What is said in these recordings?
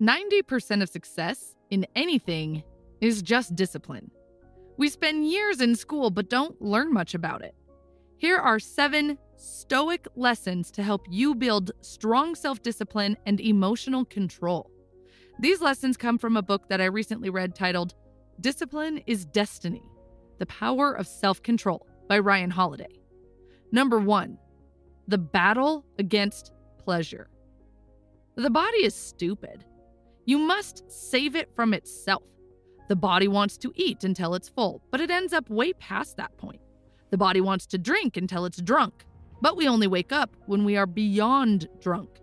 90% of success in anything is just discipline. We spend years in school but don't learn much about it. Here are seven stoic lessons to help you build strong self discipline and emotional control. These lessons come from a book that I recently read titled Discipline is Destiny The Power of Self Control by Ryan Holiday. Number one, the battle against pleasure. The body is stupid. You must save it from itself. The body wants to eat until it's full, but it ends up way past that point. The body wants to drink until it's drunk, but we only wake up when we are beyond drunk.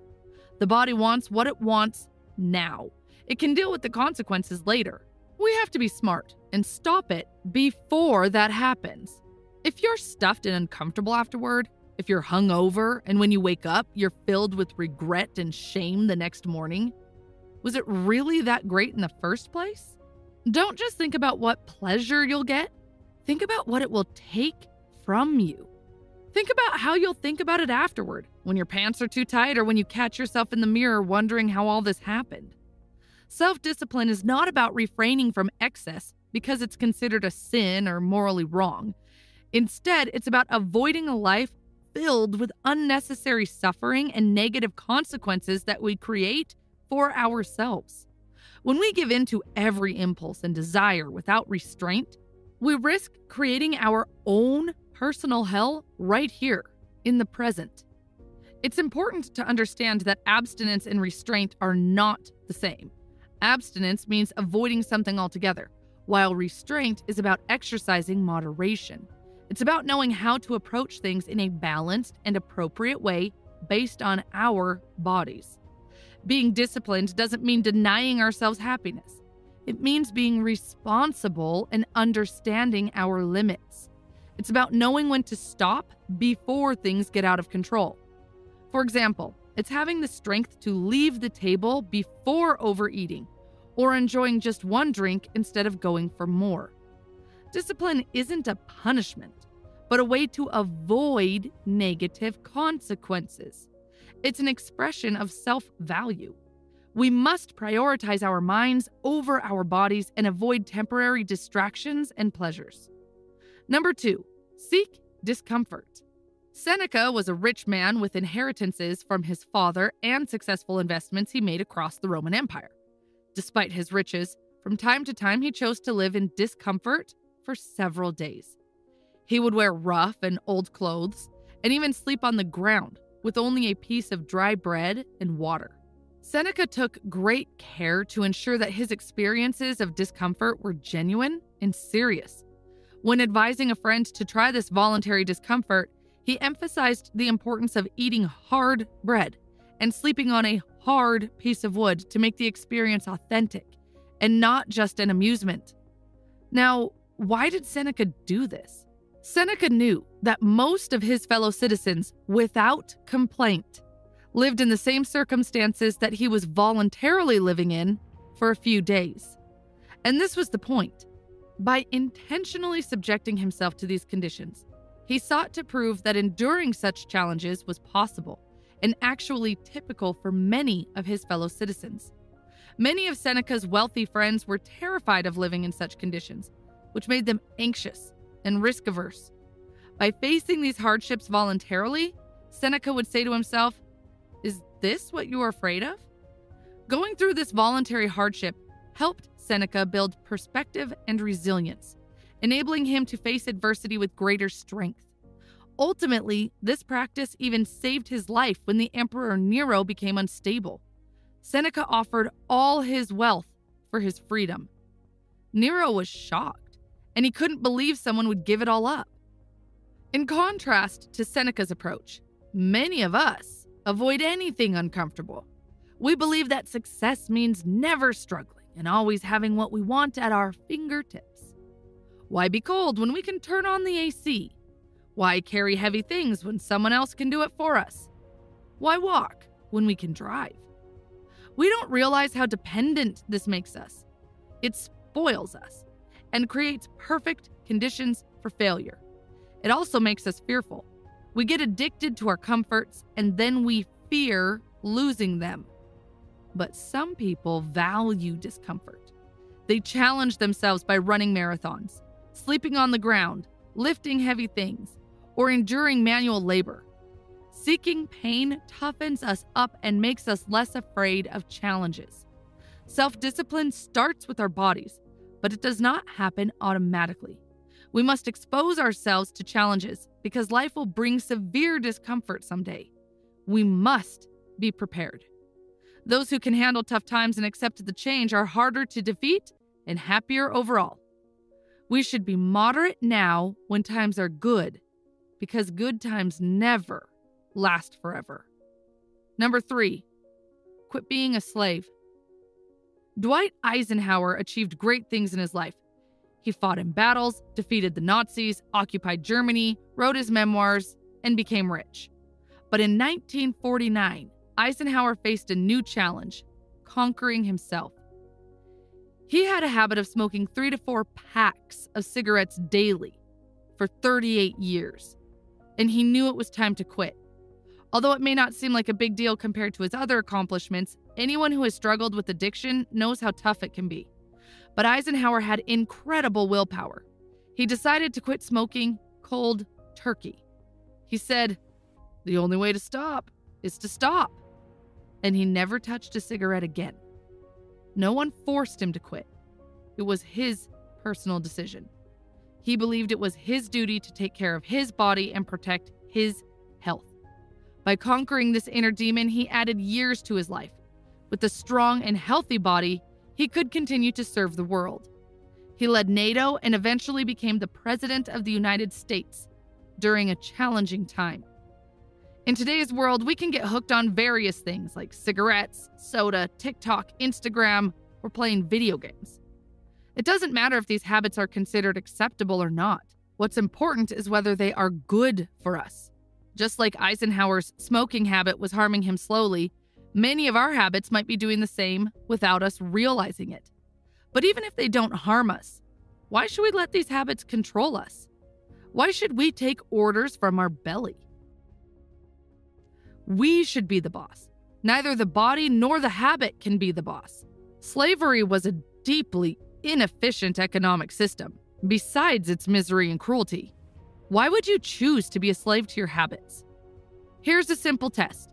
The body wants what it wants now. It can deal with the consequences later. We have to be smart and stop it before that happens. If you're stuffed and uncomfortable afterward, if you're hungover and when you wake up, you're filled with regret and shame the next morning, was it really that great in the first place? Don't just think about what pleasure you'll get, think about what it will take from you. Think about how you'll think about it afterward, when your pants are too tight or when you catch yourself in the mirror wondering how all this happened. Self discipline is not about refraining from excess because it's considered a sin or morally wrong. Instead, it's about avoiding a life filled with unnecessary suffering and negative consequences that we create for ourselves. When we give in to every impulse and desire without restraint, we risk creating our own personal hell right here in the present. It's important to understand that abstinence and restraint are not the same. Abstinence means avoiding something altogether, while restraint is about exercising moderation. It's about knowing how to approach things in a balanced and appropriate way based on our bodies. Being disciplined doesn't mean denying ourselves happiness. It means being responsible and understanding our limits. It's about knowing when to stop before things get out of control. For example, it's having the strength to leave the table before overeating or enjoying just one drink instead of going for more. Discipline isn't a punishment, but a way to avoid negative consequences. It's an expression of self value. We must prioritize our minds over our bodies and avoid temporary distractions and pleasures. Number two, seek discomfort. Seneca was a rich man with inheritances from his father and successful investments he made across the Roman Empire. Despite his riches, from time to time he chose to live in discomfort for several days. He would wear rough and old clothes and even sleep on the ground with only a piece of dry bread and water. Seneca took great care to ensure that his experiences of discomfort were genuine and serious. When advising a friend to try this voluntary discomfort, he emphasized the importance of eating hard bread and sleeping on a hard piece of wood to make the experience authentic and not just an amusement. Now, why did Seneca do this? Seneca knew that most of his fellow citizens, without complaint, lived in the same circumstances that he was voluntarily living in for a few days. And this was the point. By intentionally subjecting himself to these conditions, he sought to prove that enduring such challenges was possible and actually typical for many of his fellow citizens. Many of Seneca's wealthy friends were terrified of living in such conditions, which made them anxious and risk averse. By facing these hardships voluntarily, Seneca would say to himself, Is this what you are afraid of? Going through this voluntary hardship helped Seneca build perspective and resilience, enabling him to face adversity with greater strength. Ultimately, this practice even saved his life when the Emperor Nero became unstable. Seneca offered all his wealth for his freedom. Nero was shocked and he couldn't believe someone would give it all up. In contrast to Seneca's approach, many of us avoid anything uncomfortable. We believe that success means never struggling and always having what we want at our fingertips. Why be cold when we can turn on the AC? Why carry heavy things when someone else can do it for us? Why walk when we can drive? We don't realize how dependent this makes us. It spoils us and creates perfect conditions for failure. It also makes us fearful. We get addicted to our comforts and then we fear losing them. But some people value discomfort. They challenge themselves by running marathons, sleeping on the ground, lifting heavy things, or enduring manual labor. Seeking pain toughens us up and makes us less afraid of challenges. Self discipline starts with our bodies, but it does not happen automatically. We must expose ourselves to challenges because life will bring severe discomfort someday. We must be prepared. Those who can handle tough times and accept the change are harder to defeat and happier overall. We should be moderate now when times are good, because good times never last forever. Number three, quit being a slave. Dwight Eisenhower achieved great things in his life. He fought in battles, defeated the Nazis, occupied Germany, wrote his memoirs, and became rich. But in 1949, Eisenhower faced a new challenge conquering himself. He had a habit of smoking three to four packs of cigarettes daily for 38 years, and he knew it was time to quit. Although it may not seem like a big deal compared to his other accomplishments, anyone who has struggled with addiction knows how tough it can be. But Eisenhower had incredible willpower. He decided to quit smoking cold turkey. He said, The only way to stop is to stop. And he never touched a cigarette again. No one forced him to quit. It was his personal decision. He believed it was his duty to take care of his body and protect his health. By conquering this inner demon, he added years to his life. With a strong and healthy body, he could continue to serve the world. He led NATO and eventually became the President of the United States during a challenging time. In today's world, we can get hooked on various things like cigarettes, soda, TikTok, Instagram, or playing video games. It doesn't matter if these habits are considered acceptable or not. What's important is whether they are good for us. Just like Eisenhower's smoking habit was harming him slowly, Many of our habits might be doing the same without us realizing it. But even if they don't harm us, why should we let these habits control us? Why should we take orders from our belly? We should be the boss. Neither the body nor the habit can be the boss. Slavery was a deeply inefficient economic system, besides its misery and cruelty. Why would you choose to be a slave to your habits? Here's a simple test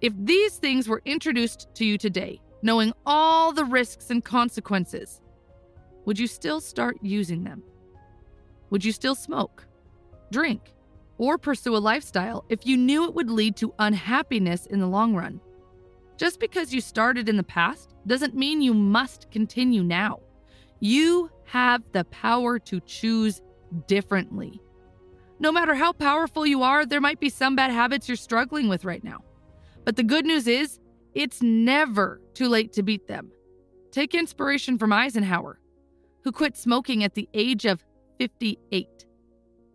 if these things were introduced to you today, knowing all the risks and consequences, would you still start using them? Would you still smoke, drink, or pursue a lifestyle if you knew it would lead to unhappiness in the long run? Just because you started in the past doesn't mean you must continue now. You have the power to choose differently. No matter how powerful you are, there might be some bad habits you're struggling with right now. But the good news is, it's never too late to beat them. Take inspiration from Eisenhower, who quit smoking at the age of 58.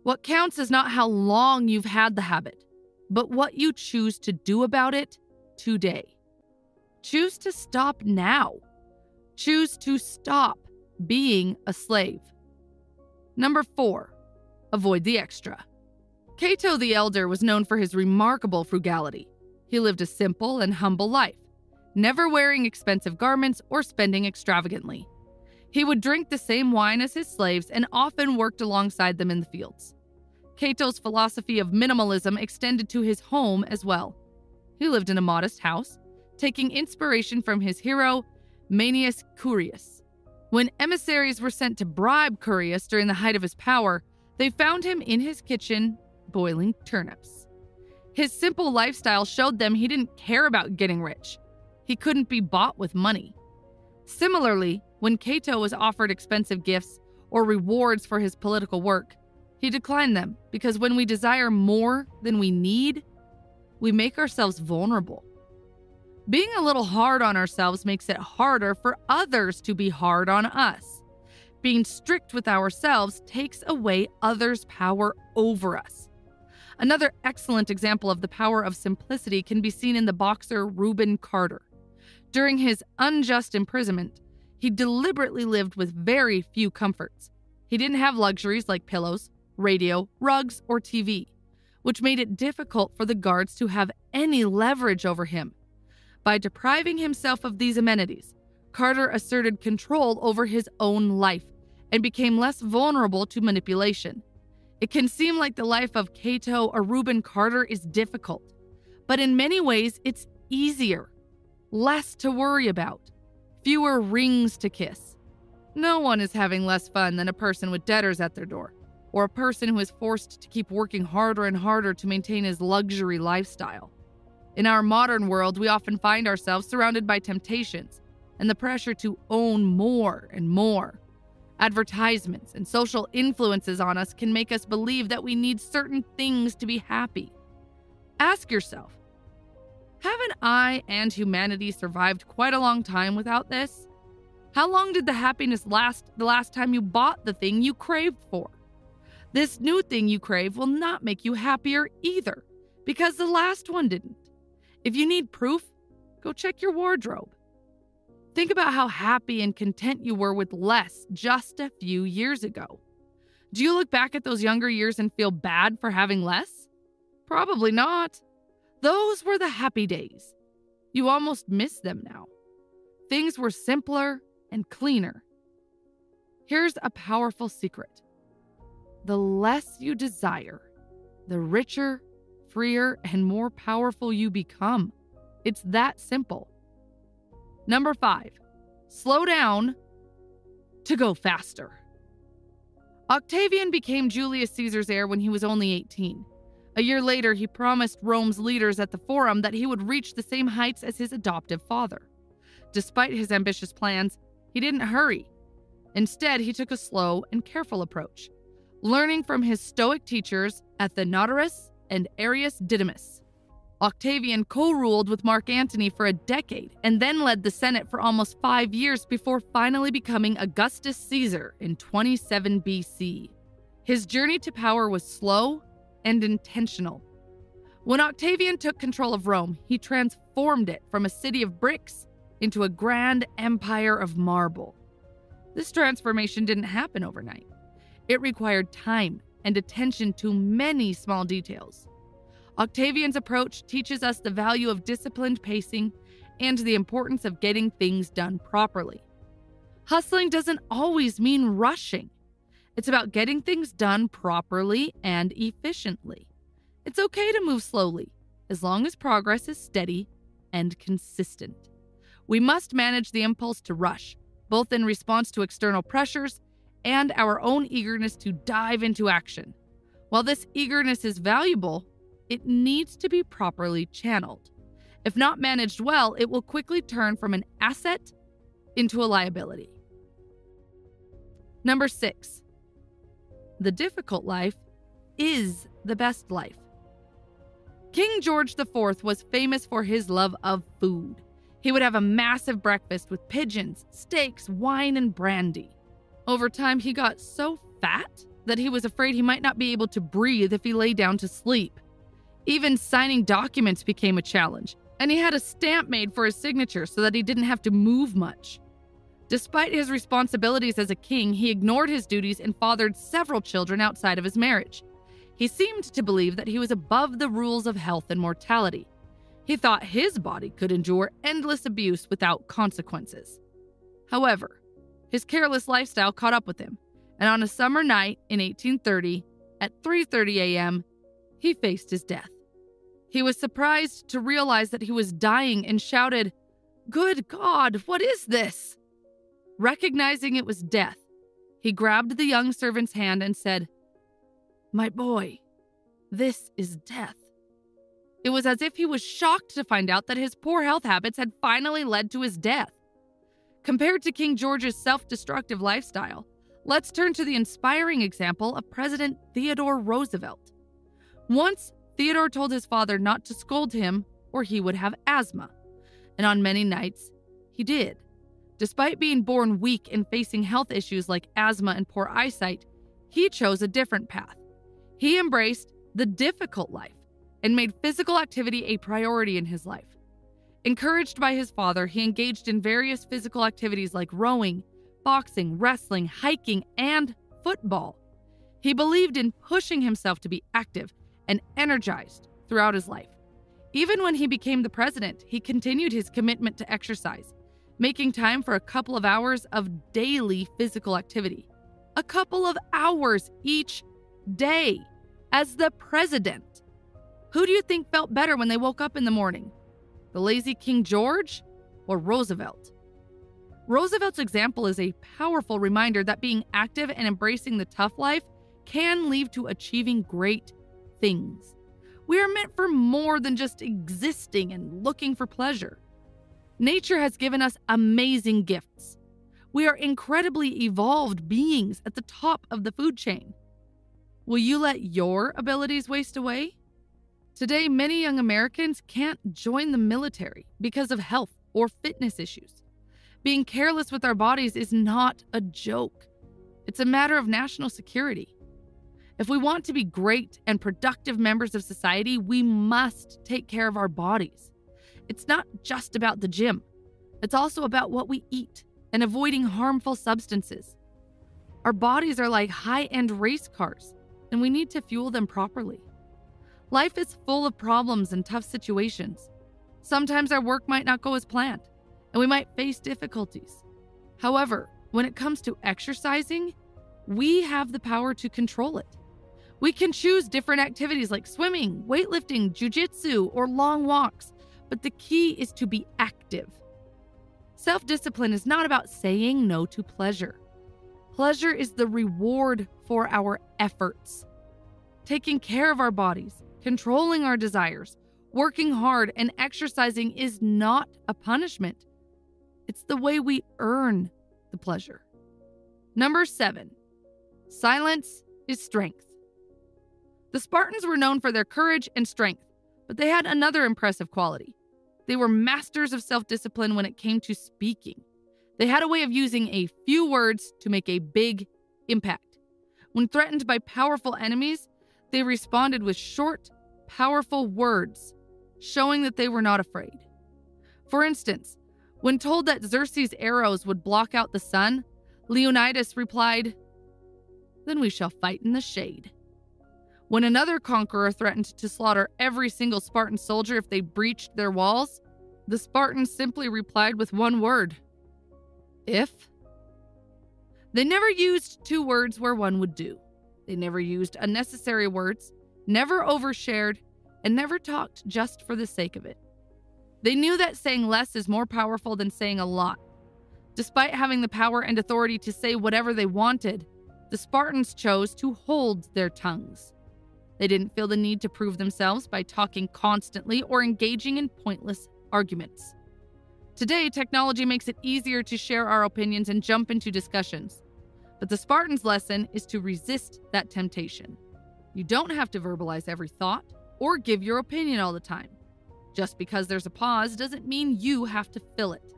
What counts is not how long you've had the habit, but what you choose to do about it today. Choose to stop now. Choose to stop being a slave. Number four, avoid the extra. Cato the Elder was known for his remarkable frugality. He lived a simple and humble life, never wearing expensive garments or spending extravagantly. He would drink the same wine as his slaves and often worked alongside them in the fields. Cato's philosophy of minimalism extended to his home as well. He lived in a modest house, taking inspiration from his hero, Manius Curius. When emissaries were sent to bribe Curius during the height of his power, they found him in his kitchen boiling turnips. His simple lifestyle showed them he didn't care about getting rich. He couldn't be bought with money. Similarly, when Cato was offered expensive gifts or rewards for his political work, he declined them because when we desire more than we need, we make ourselves vulnerable. Being a little hard on ourselves makes it harder for others to be hard on us. Being strict with ourselves takes away others' power over us. Another excellent example of the power of simplicity can be seen in the boxer Rubin Carter. During his unjust imprisonment, he deliberately lived with very few comforts. He didn't have luxuries like pillows, radio, rugs, or TV, which made it difficult for the guards to have any leverage over him. By depriving himself of these amenities, Carter asserted control over his own life and became less vulnerable to manipulation. It can seem like the life of Cato or Rubin Carter is difficult, but in many ways it's easier, less to worry about, fewer rings to kiss. No one is having less fun than a person with debtors at their door, or a person who is forced to keep working harder and harder to maintain his luxury lifestyle. In our modern world, we often find ourselves surrounded by temptations and the pressure to own more and more. Advertisements and social influences on us can make us believe that we need certain things to be happy. Ask yourself Haven't I and humanity survived quite a long time without this? How long did the happiness last the last time you bought the thing you craved for? This new thing you crave will not make you happier either, because the last one didn't. If you need proof, go check your wardrobe. Think about how happy and content you were with less just a few years ago. Do you look back at those younger years and feel bad for having less? Probably not. Those were the happy days. You almost miss them now. Things were simpler and cleaner. Here's a powerful secret the less you desire, the richer, freer, and more powerful you become. It's that simple. Number five, slow down to go faster. Octavian became Julius Caesar's heir when he was only 18. A year later, he promised Rome's leaders at the Forum that he would reach the same heights as his adoptive father. Despite his ambitious plans, he didn't hurry. Instead, he took a slow and careful approach, learning from his Stoic teachers Athenodorus and Arius Didymus. Octavian co ruled with Mark Antony for a decade and then led the Senate for almost five years before finally becoming Augustus Caesar in 27 BC. His journey to power was slow and intentional. When Octavian took control of Rome, he transformed it from a city of bricks into a grand empire of marble. This transformation didn't happen overnight. It required time and attention to many small details. Octavian's approach teaches us the value of disciplined pacing and the importance of getting things done properly. Hustling doesn't always mean rushing. It's about getting things done properly and efficiently. It's okay to move slowly, as long as progress is steady and consistent. We must manage the impulse to rush, both in response to external pressures and our own eagerness to dive into action. While this eagerness is valuable, it needs to be properly channeled. If not managed well, it will quickly turn from an asset into a liability. Number six, the difficult life is the best life. King George IV was famous for his love of food. He would have a massive breakfast with pigeons, steaks, wine, and brandy. Over time, he got so fat that he was afraid he might not be able to breathe if he lay down to sleep. Even signing documents became a challenge, and he had a stamp made for his signature so that he didn't have to move much. Despite his responsibilities as a king, he ignored his duties and fathered several children outside of his marriage. He seemed to believe that he was above the rules of health and mortality. He thought his body could endure endless abuse without consequences. However, his careless lifestyle caught up with him, and on a summer night in 1830, at 3:30 a.m., he faced his death. He was surprised to realize that he was dying and shouted, Good God, what is this? Recognizing it was death, he grabbed the young servant's hand and said, My boy, this is death. It was as if he was shocked to find out that his poor health habits had finally led to his death. Compared to King George's self destructive lifestyle, let's turn to the inspiring example of President Theodore Roosevelt. Once, Theodore told his father not to scold him or he would have asthma. And on many nights, he did. Despite being born weak and facing health issues like asthma and poor eyesight, he chose a different path. He embraced the difficult life and made physical activity a priority in his life. Encouraged by his father, he engaged in various physical activities like rowing, boxing, wrestling, hiking, and football. He believed in pushing himself to be active and energized throughout his life. Even when he became the president, he continued his commitment to exercise, making time for a couple of hours of daily physical activity. A couple of hours each day as the president. Who do you think felt better when they woke up in the morning? The lazy King George or Roosevelt? Roosevelt's example is a powerful reminder that being active and embracing the tough life can lead to achieving great things. We are meant for more than just existing and looking for pleasure. Nature has given us amazing gifts. We are incredibly evolved beings at the top of the food chain. Will you let your abilities waste away? Today, many young Americans can't join the military because of health or fitness issues. Being careless with our bodies is not a joke, it's a matter of national security. If we want to be great and productive members of society, we must take care of our bodies. It's not just about the gym, it's also about what we eat and avoiding harmful substances. Our bodies are like high end race cars, and we need to fuel them properly. Life is full of problems and tough situations. Sometimes our work might not go as planned, and we might face difficulties. However, when it comes to exercising, we have the power to control it. We can choose different activities like swimming, weightlifting, jujitsu, or long walks, but the key is to be active. Self discipline is not about saying no to pleasure. Pleasure is the reward for our efforts. Taking care of our bodies, controlling our desires, working hard, and exercising is not a punishment. It's the way we earn the pleasure. Number seven, silence is strength. The Spartans were known for their courage and strength, but they had another impressive quality. They were masters of self discipline when it came to speaking. They had a way of using a few words to make a big impact. When threatened by powerful enemies, they responded with short, powerful words, showing that they were not afraid. For instance, when told that Xerxes' arrows would block out the sun, Leonidas replied, Then we shall fight in the shade. When another conqueror threatened to slaughter every single Spartan soldier if they breached their walls, the Spartans simply replied with one word if. They never used two words where one would do. They never used unnecessary words, never overshared, and never talked just for the sake of it. They knew that saying less is more powerful than saying a lot. Despite having the power and authority to say whatever they wanted, the Spartans chose to hold their tongues. They didn't feel the need to prove themselves by talking constantly or engaging in pointless arguments. Today, technology makes it easier to share our opinions and jump into discussions. But the Spartan's lesson is to resist that temptation. You don't have to verbalize every thought or give your opinion all the time. Just because there's a pause doesn't mean you have to fill it.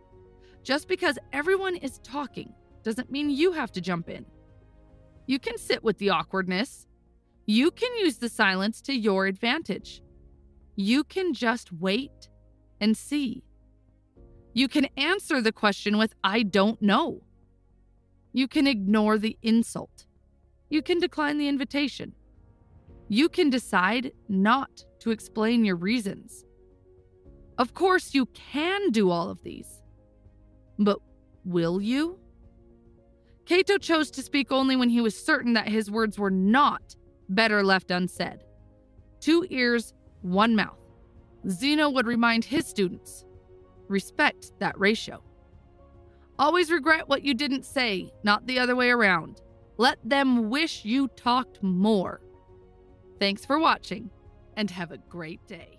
Just because everyone is talking doesn't mean you have to jump in. You can sit with the awkwardness, you can use the silence to your advantage. You can just wait and see. You can answer the question with, I don't know. You can ignore the insult. You can decline the invitation. You can decide not to explain your reasons. Of course, you can do all of these. But will you? Cato chose to speak only when he was certain that his words were not better left unsaid. Two ears, one mouth. Zeno would remind his students respect that ratio. Always regret what you didn't say, not the other way around. Let them wish you talked more. Thanks for watching, and have a great day.